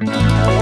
Bye.